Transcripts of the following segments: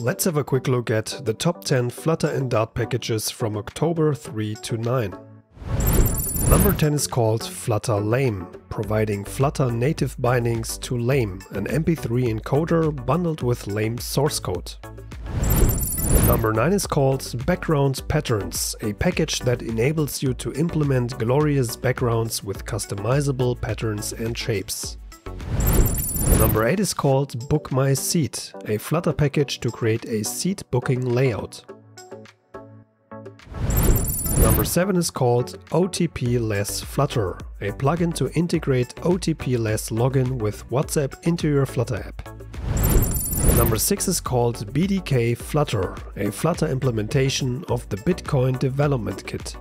Let's have a quick look at the top 10 Flutter and Dart packages from October 3 to 9. Number 10 is called Flutter Lame, providing Flutter native bindings to Lame, an MP3 encoder bundled with Lame source code. Number 9 is called Background Patterns, a package that enables you to implement glorious backgrounds with customizable patterns and shapes. Number 8 is called Book My Seat, a Flutter package to create a seat booking layout. Number 7 is called OTP-less Flutter, a plugin to integrate OTP-less login with WhatsApp into your Flutter app. Number 6 is called BDK Flutter, a Flutter implementation of the Bitcoin Development Kit.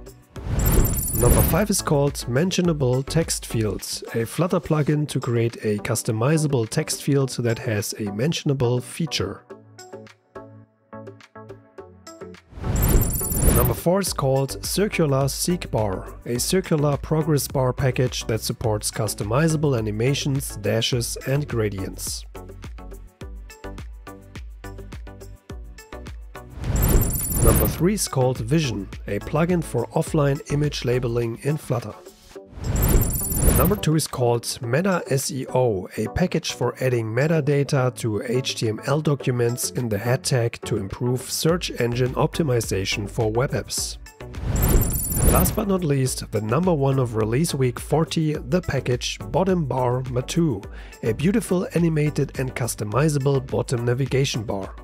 Number 5 is called Mentionable Text Fields, a Flutter plugin to create a customizable text field that has a mentionable feature. Number 4 is called Circular Seek Bar, a circular progress bar package that supports customizable animations, dashes and gradients. Number 3 is called Vision, a plugin for offline image labeling in Flutter. Number 2 is called Meta SEO, a package for adding metadata to HTML documents in the head tag to improve search engine optimization for web apps. Last but not least, the number one of release week 40, the package Bottom Bar Matu, a beautiful animated and customizable bottom navigation bar.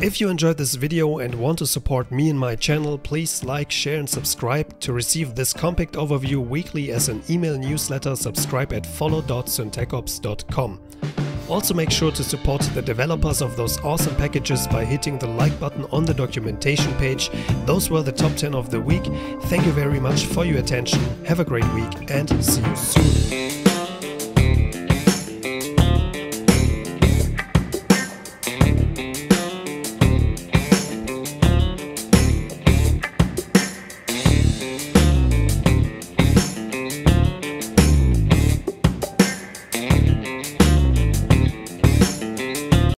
If you enjoyed this video and want to support me and my channel, please like, share and subscribe. To receive this compact overview weekly as an email newsletter, subscribe at follow.syntacops.com. Also make sure to support the developers of those awesome packages by hitting the like button on the documentation page. Those were the top 10 of the week. Thank you very much for your attention. Have a great week and see you soon.